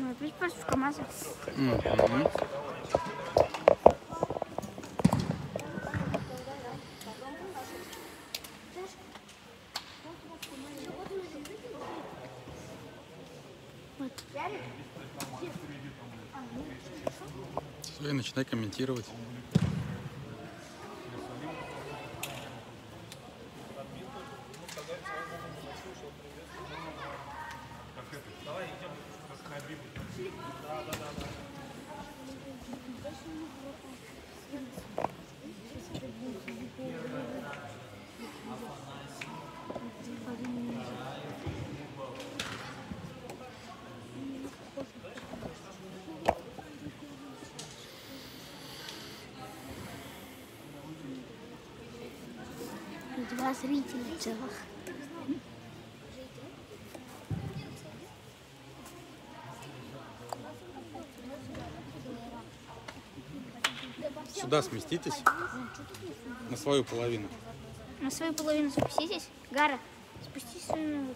Ну, опять просто в КамАЗе. Вот. Все, и начинай комментировать. Два целых. Сюда сместитесь. На свою половину. На свою половину спуститесь. Гара, спустись на...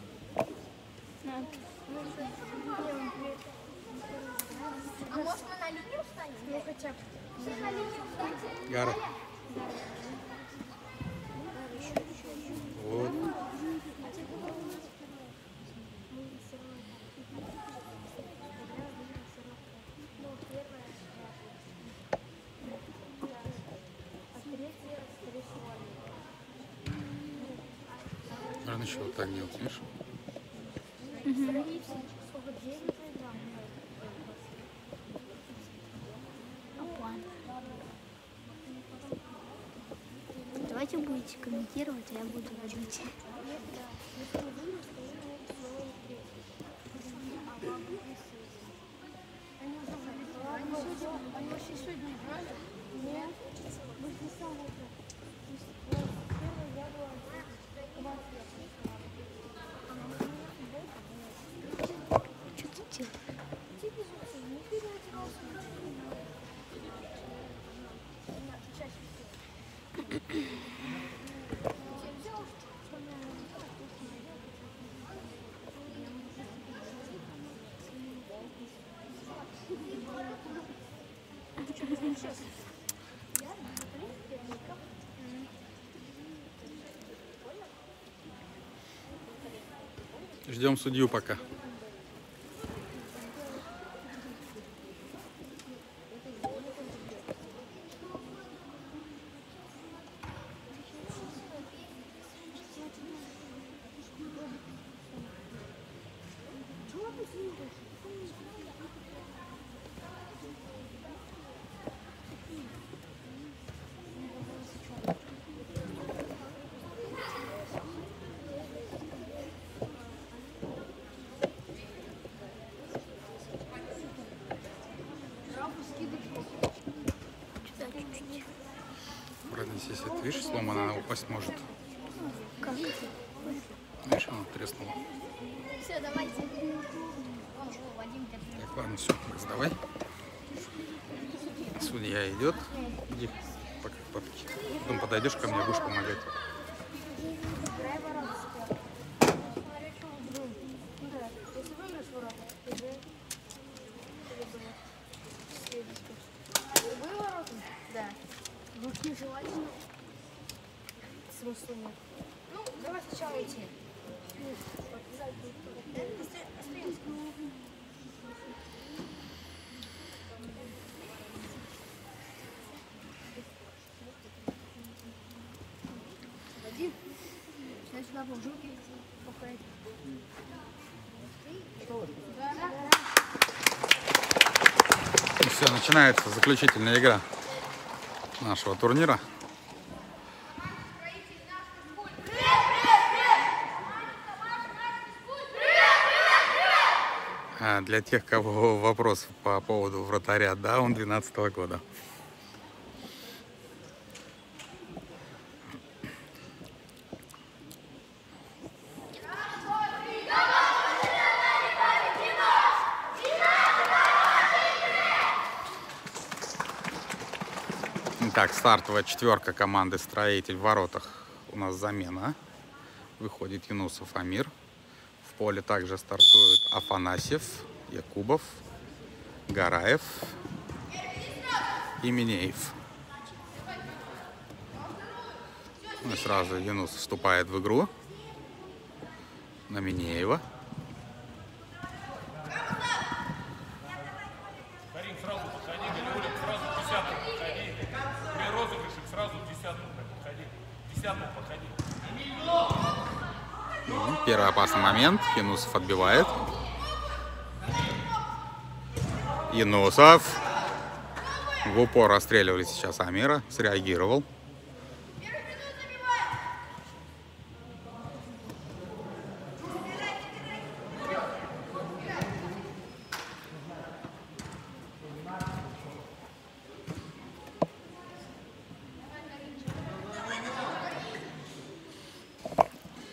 А может мы на линию встанем? Ну хотя бы. Гара. Вот. Вот так делать, видишь? Опа. Давайте будете комментировать, а я буду водить. Они вообще сегодня играли? Нет. Мы не самые Первый я была Что ты делаешь? не переодевался. Ждем судью пока. Сюда Здесь, это, видишь, сломана, она упасть может. Как? Видишь, она треснула. Все, давайте. Ты Так, ладно, все, сдавай. Судья идет. Иди, пока, пока. Потом подойдешь ко мне, будешь помогать. Смысла нет. Ну, давай сначала идти. Один. Я сюда положу. Походить. И все, начинается заключительная игра нашего турнира. А для тех, кого вопрос по поводу вратаря, да, он 12 года. Итак, стартовая четверка команды «Строитель» в воротах. У нас замена. Выходит Юнусов Амир. В поле также стартуют Афанасьев, Якубов, Гараев и Минеев. Ну и сразу Юнус вступает в игру на Минеева. Ну, Первый опасный момент. Юнусов отбивает. Юнусов. В упор расстреливали сейчас Амира. Среагировал.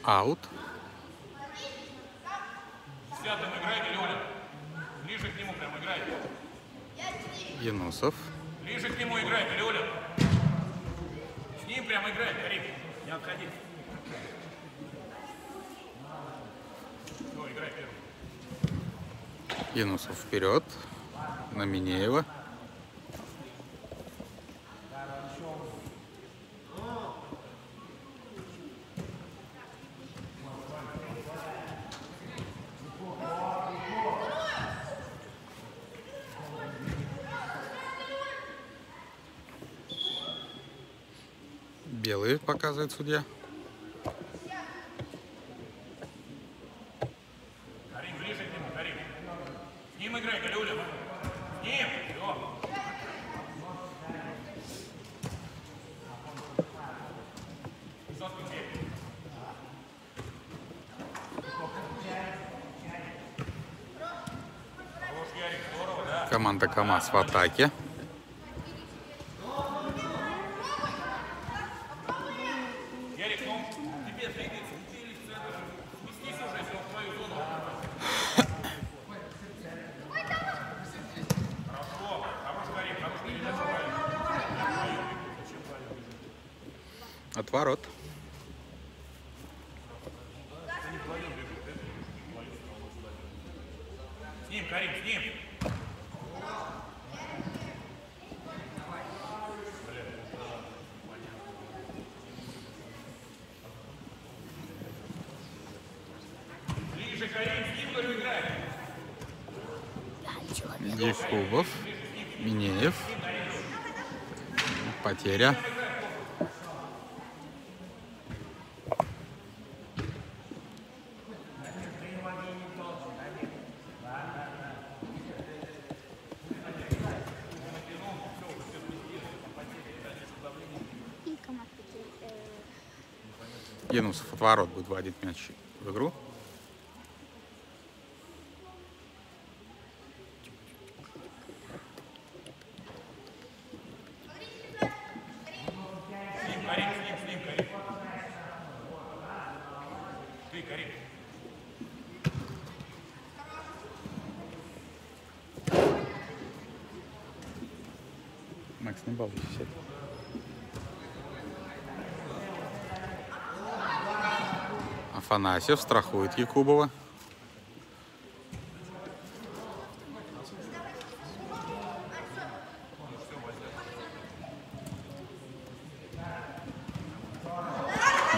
Аут. Десятым играй, Галиулин. Ближе к нему прям играй. Юнусов. Ближе к нему играй, Галиулин. С ним прям играй, Карим. Не отходи. Все, играй первым. Юнусов вперед. На Минеева. Показывает судья. Карим, ближе к нему, Карим. С ним играй, Галиулин. С ним. Все. Команда КамАЗ в атаке. Ярик, ну, тебе двигается, уделись в центр. Сместись уже, если он в твою зону. Хорошо, хорош, Карим, хорош, передача правильно. Отворот. С ним, Карим, с ним. Ближе, Карим, с ним, говорю, играй. Якубов. Минеев. Потеря. И команда э, Юнусов от ворот будет вводить мяч в игру. С ним, Карим, с ним, с ним, Карим. Ты, Карим. Макс, не балуйся. сядь. Афанасьев страхует Якубова.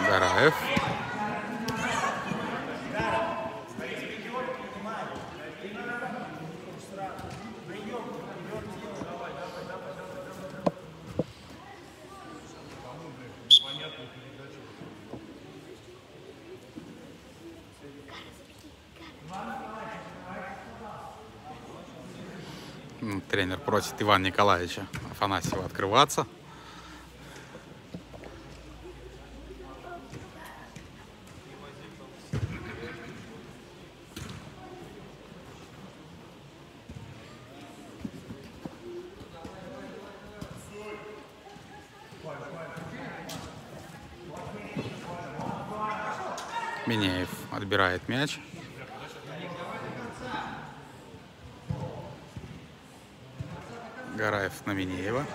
Гараев. Тренер просит Ивана Николаевича Афанасьева открываться. Минеев отбирает мяч. Гараев на Минеева.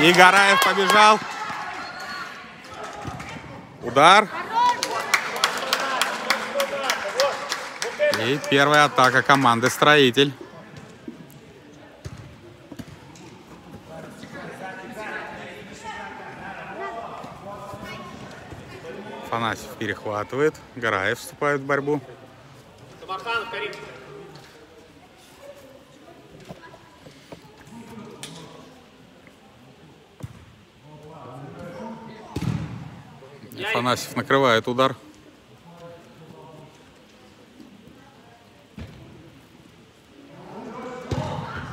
И Гараев побежал. Удар. И первая атака команды «Строитель». Фанасьев перехватывает. Гараев вступает в борьбу. Афанасьев накрывает удар.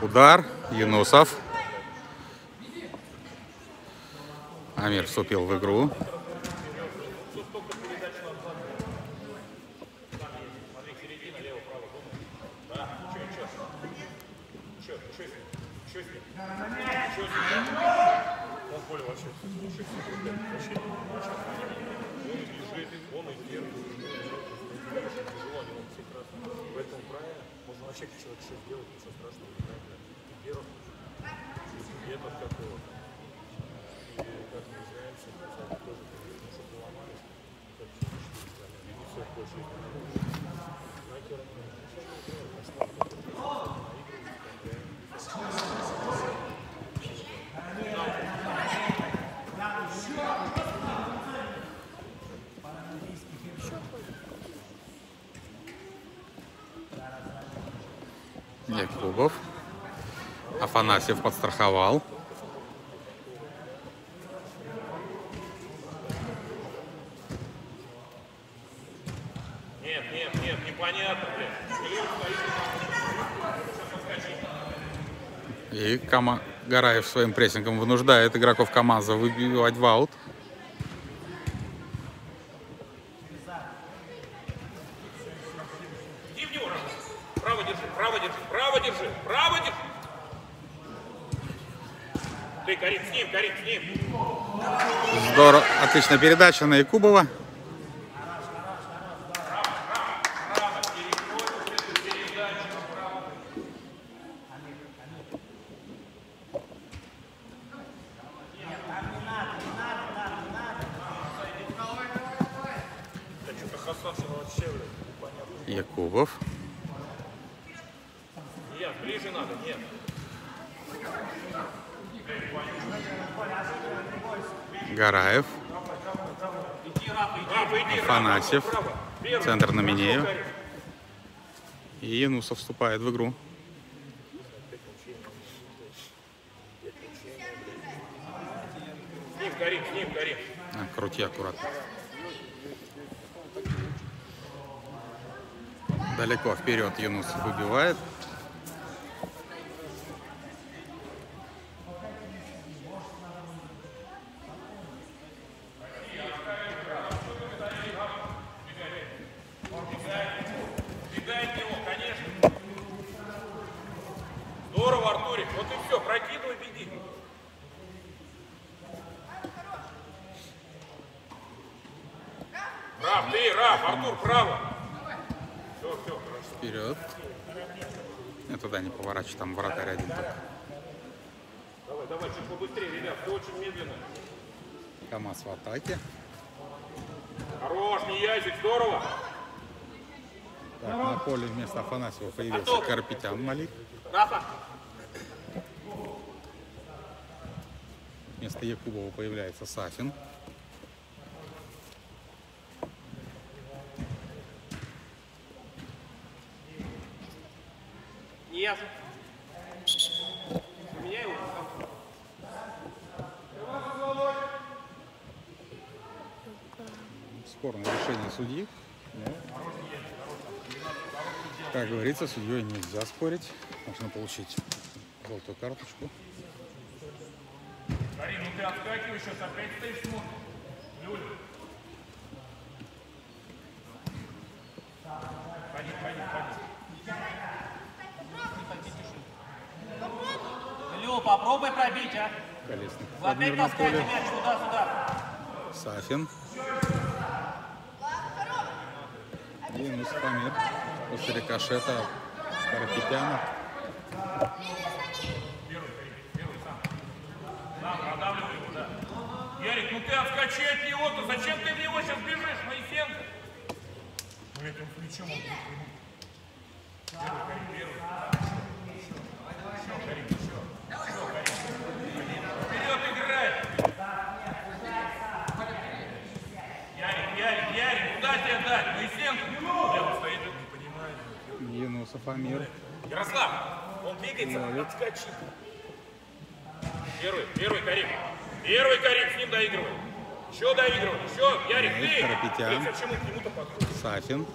Удар. Юнусов. Амир вступил в игру. Он понял вообще. Вообще, вообще, вообще. Он бежит, он и держит. Тяжело, не он все прекрасно. В этом крае можно вообще человек что сделать, ничего страшного не надо. И первых, и этот как его. И как мы израильцы, кстати, тоже, конечно, чтобы ломались. Как все и все больше их не надо. Снайперы, ничего не делают, а слабо наигрывают, Якубов. Афанасьев подстраховал. Нет, нет, нет, непонятно, стоит. И кома... Гараев своим прессингом вынуждает игроков Камаза выбивать в аут. Иди в него, Роман. Право держи, право держи, право держи, право держи. Ты, Карим, с ним, Карим, с ним. Здорово. Отличная передача на Якубова. Якубов. Гараев. Иди, Рафа, иди. Рафа, иди, Афанасьев. Центр на Минею. И Янусов вступает в игру. А, крути аккуратно. Далеко вперед Юнусов выбивает. Бегай от него, конечно. Здорово, Артурик. Вот и все, прокидывай, беги. Раф, ты, Раф, Артур, право. Все, все, хорошо. Вперед. Я туда не поворачиваю, там вратарь один только. Давай, давай, чуть побыстрее, ребят, все очень медленно. КамАЗ в атаке. Хорош, не яйчик, здорово. Так, на поле вместо Афанасьева появился Артур. Карпетян Малик. Рафа. Вместо Якубова появляется Сафин. Говорится, судьей нельзя спорить. Можно получить желтую карточку. Карин, ну ты отскакиваешь, сейчас опять стоишь смотришь. Люля. Ходи, ходи, ходи. Лё, попробуй пробить, а. Колесник опять поле. мяч туда-сюда. Сафин. Янус Памир. После рикошета Карапетяна. Ярик, ну ты отскочи от него-то. Зачем ты в него сейчас бежишь, Моисенко? Блять, он плечом. он будет. Вперед играй! Ярик, Ярик, Ярик, куда тебе дать? Моисенко? Где он стоит, не Амир. Ярослав, он двигается, отскочит. Первый, первый Карим. Первый Карим, с ним доигрывай. Еще доигрывай, еще, Ярик, Есть ты. Карапетян. К нему-то? Сафин.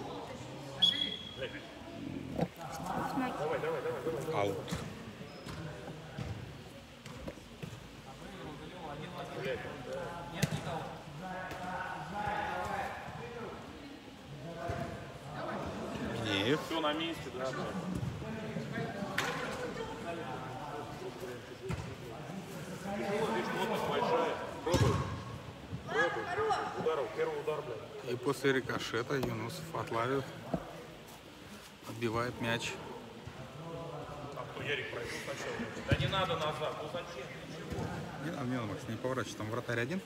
Давай, давай, давай, давай. Аут. Минеев. Все на месте, да. да. Видишь, плотность большая. Пробуй. Пробуй. Удар, первый удар, блядь. И после рикошета Юнусов отлавит. Отбивает мяч. А? Да не надо назад, ну зачем? Не надо, не надо, Макс, не поворачивай. Там вратарь один.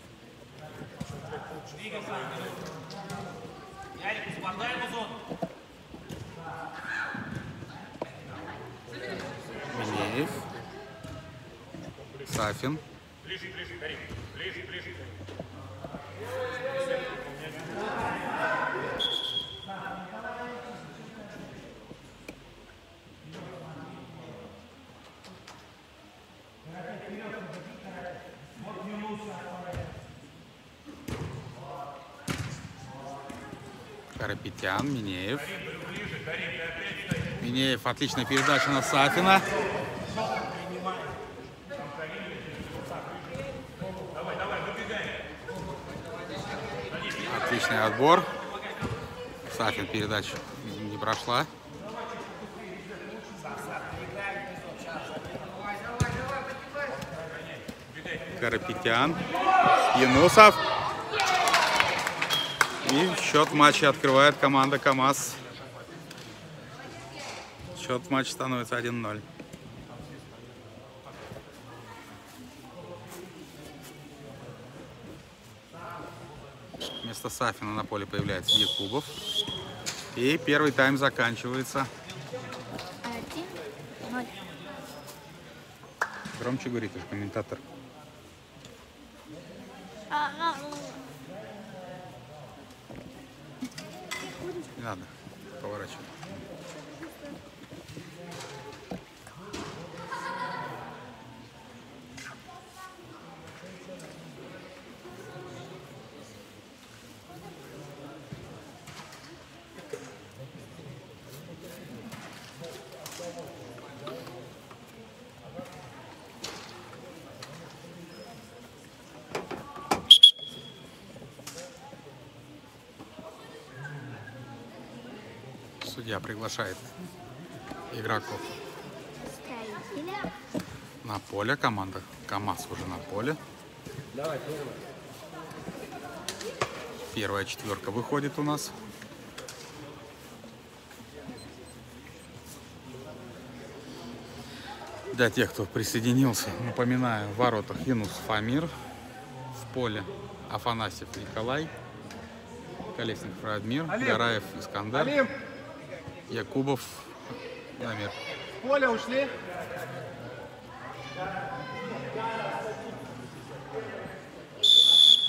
Ярик, освобождай зону. Минеев. Сафин. Ближе. Карапетян, Минеев. Минеев, отличная передача на Сафина. Отличный отбор. Сафин передача не прошла. Карапетян. Юнусов. И счет матча открывает команда КАМАЗ. Счет матча становится 1-0. Вместо Сафина на поле появляется Якубов. И первый тайм заканчивается. Громче говорит уже комментатор. А, а, Не надо поворачивать. Судья приглашает игроков строителя. на поле. Команда КАМАЗ уже на поле. Первая четверка выходит у нас. Для тех, кто присоединился, напоминаю, в воротах Юнус Фамир, в поле Афанасьев Николай, Колесников Радмир, Гараев Искандер, Якубов Намир. Поле ушли.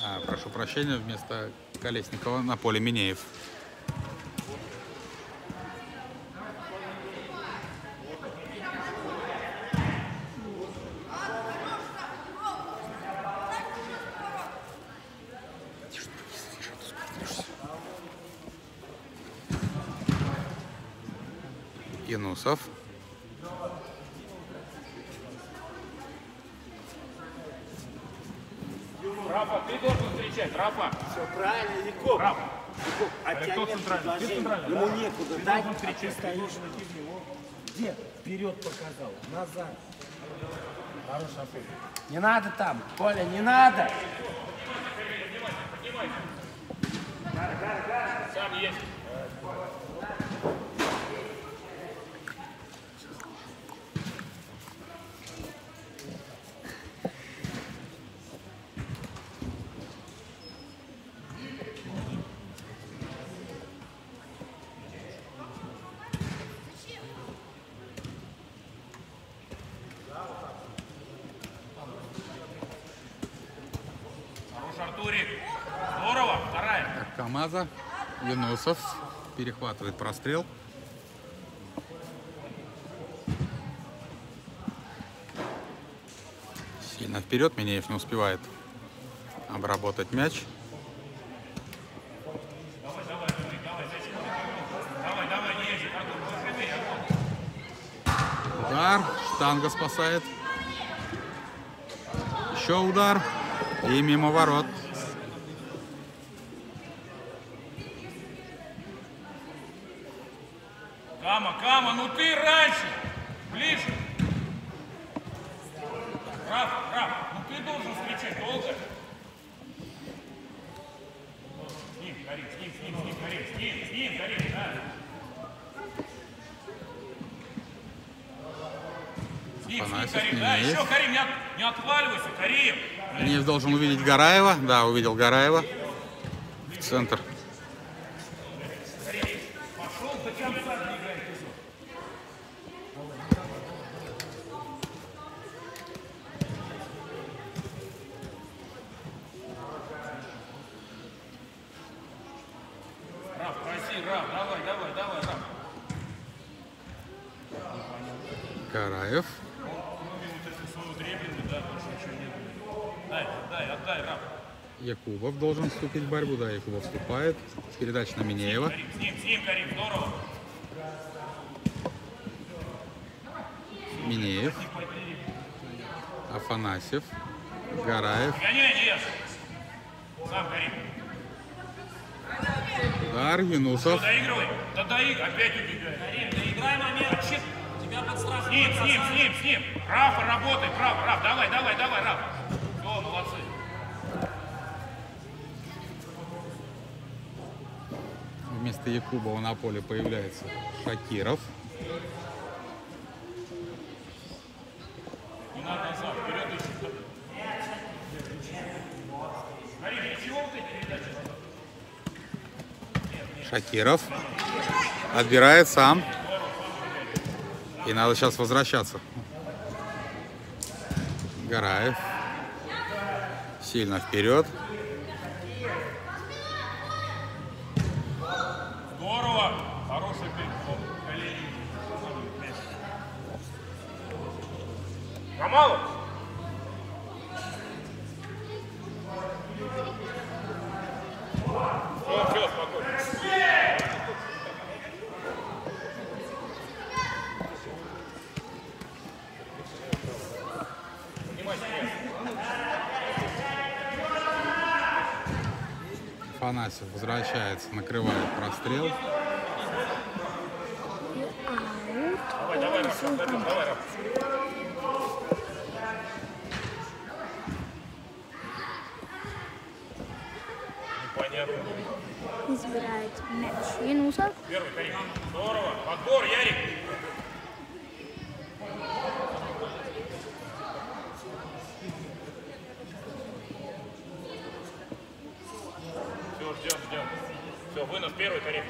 А, прошу прощения, вместо Колесникова на поле Минеев. Янусов. Рафа, ты встречать, Рафа. Все правильно, Яков. Рафа. Яков, а тебя кто нет центральный? Ты предложения. центральный, Ему да? некуда Ты дать, должен а ты стоишь. должен идти в него. Где? Вперед показал, назад. Хороший охотник. Не надо там, Коля, не надо. Сам есть. Хамаза. Юнусов перехватывает прострел. Сильно вперед. Минеев не успевает обработать мяч. Удар. Штанга спасает. Еще удар. И мимо ворот. Кама, Кама, ну ты раньше! Ближе! Раф, Раф, ну ты должен встречать долго. С ним, Карим, с ним, с ним, с ним, Карим, с ним, с ним, Карим, да. С ним, с ним, Афанасьев, Карим, да, Минеев. еще, Карим, не, от- не отваливайся, Карим. Минеев должен увидеть Гараева. Да, увидел Гараева. В центр. Пошел до конца, не играй. Раф, проси, Раф, давай, давай, давай, Раф. Гараев. Свою дребленку, да, больше ничего нет. Дай, отдай, отдай, Раф. Якубов должен вступить в борьбу. Да, Якубов вступает. Передача на Минеева. Карим, с ним, с ним, Карим, здорово. Минеев. Афанасьев. Гараев. Сам, Карим. Удар. Юнусов. Доигрывай. Да доигрывай. Опять убегай. Карим, доиграй момент. Тебя подстраховать. С ним, с ним, с ним, с ним. Рафа, работай, Раф, Раф, давай, давай, давай, Раф. Все, молодцы. Вместо Якубова на поле появляется Шакиров. Шакиров. Отбирает сам. И надо сейчас возвращаться. Гараев. Сильно вперед. Афанасьев возвращается, накрывает прострел. Давай, давай. Непонятно. Избирает мяч Юнусов. Первый, Карим. Здорово. Подбор, Ярик. Все, ждем, ждем. Все, вынос первый, Карим.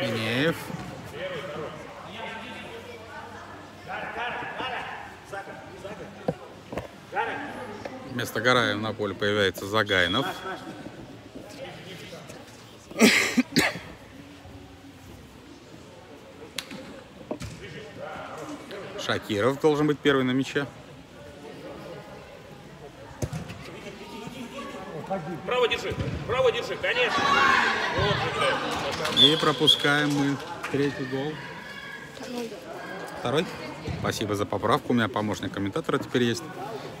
Минеев. Вместо Гараева на поле появляется Загайнов. Шакиров должен быть первый на мяче. Право держи, право держи, конечно. И пропускаем мы третий гол. Второй. Спасибо за поправку. У меня помощник комментатора теперь есть.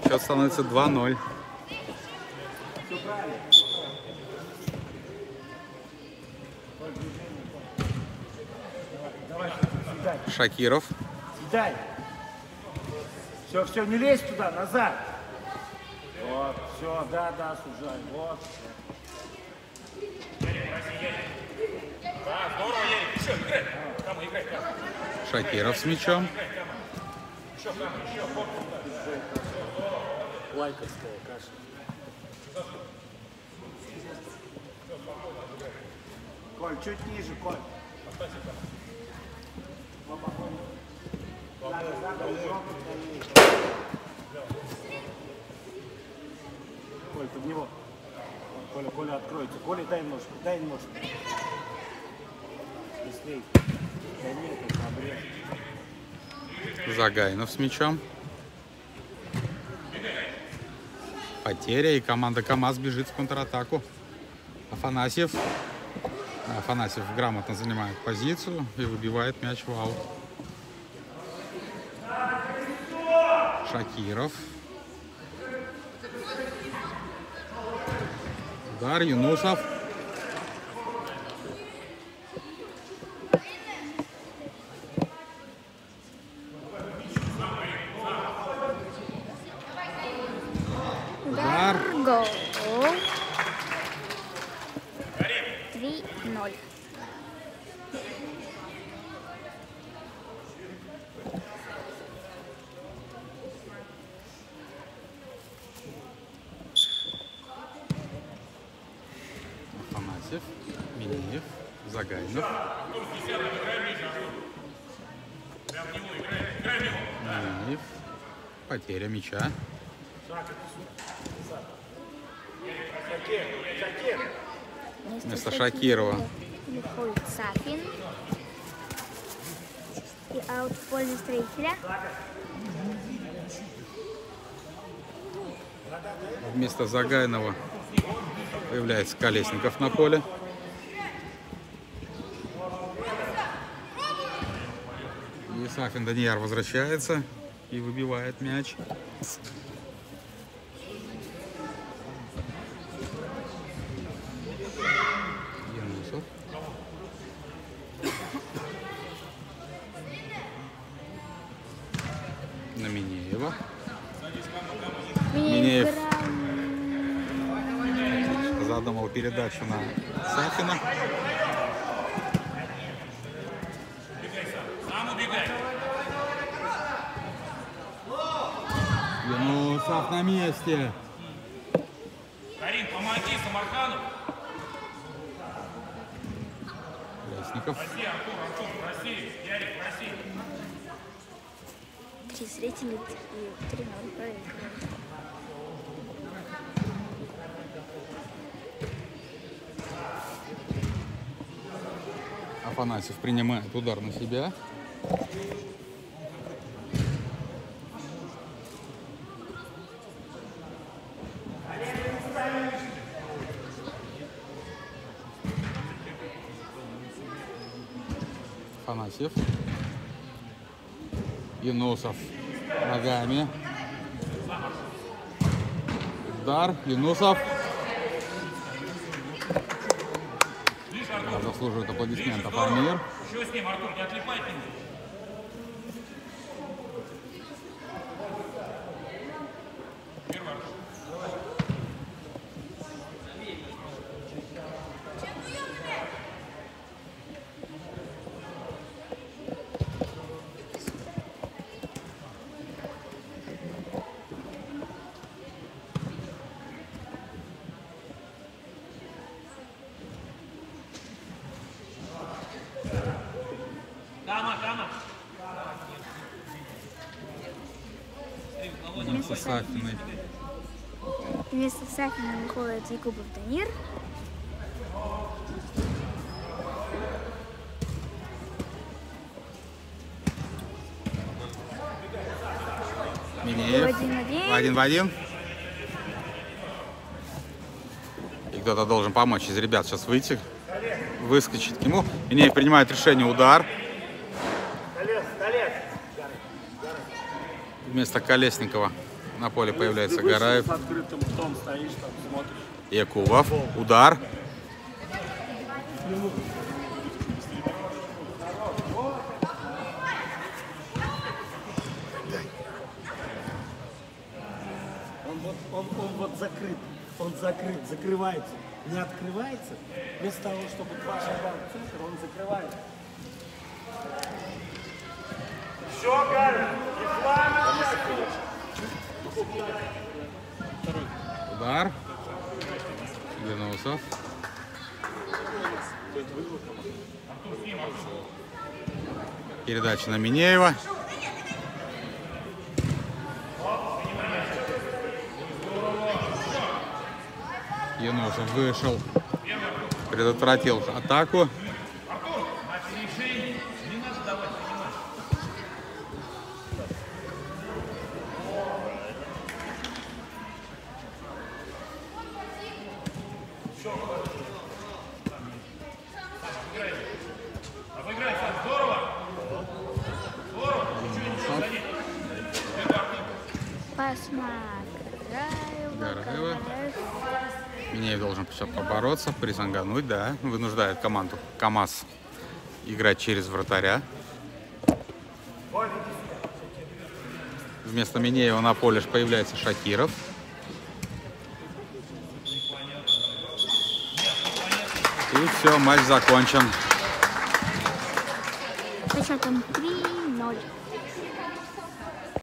Счет становится 2-0. Шакиров. Дай. Все, все, не лезь туда, назад. Вот, все, да, да, сужай. Вот. Шакиров с мячом. Коль, чуть ниже, Коль. Коль, под него. Коля, Коля откроется. Коля, дай ножку, дай ножку. Быстрей. Да нет, это обрез. Загайнов с мячом. Потеря, и команда КамАЗ бежит в контратаку. Афанасьев. Афанасьев грамотно занимает позицию и выбивает мяч в аут. Шакиров. Удар Юнусов. Удар. Гол. 3-0. Афанасьев. Минеев. Загайнов. Минеев. Потеря мяча. Вместо Шакирова. Выходит Сафин. И аут в пользу строителя. Вместо Загайнова появляется Колесников на поле. Сафин Данияр возвращается и выбивает мяч. На Минеева. Минеев. задумал передачу на Сафина. Юнусов на месте. Карим, помоги Самархану. Лесников. Проси, Артур, Артур, проси. Ярик, проси. Три зрителя и 3-0 проигрывают. Афанасьев принимает удар на себя. Афанасьев. Юнусов ногами. Удар. Юнусов. Да, Заслуживает аплодисментов Амир. Что с ним, Артур, не отлипай к нему. Первый, Артур. Дама, дама. Вместо Сафиной. Сафина выходит Якубов Данир. Минеев. Один-один. Один в один. И кто-то должен помочь из ребят сейчас выйти, выскочить к нему. Минеев принимает решение удар. Вместо Колесникова на поле появляется Ты вышел Гараев. С открытым ртом стоишь, там смотришь. Якубов. Удар. Он вот, он, он вот закрыт, он закрыт, закрывается, не открывается. Вместо того, чтобы два шага в центр, он закрывается. Все, Галя, Удар. Юнусов. Передача на Минеева. Юноша вышел, предотвратил атаку. Опережение. Не надо давать, понимаешь? Обыграй, Сань, здорово! Здорово! Ничего, ничего, садись. Посмотрю. Гараева. Минеев должен сейчас побороться, призангануть, да. Вынуждает команду КАМАЗ играть через вратаря. Вместо Минеева на поле появляется Шакиров. И все, матч закончен. Счетом 3-0.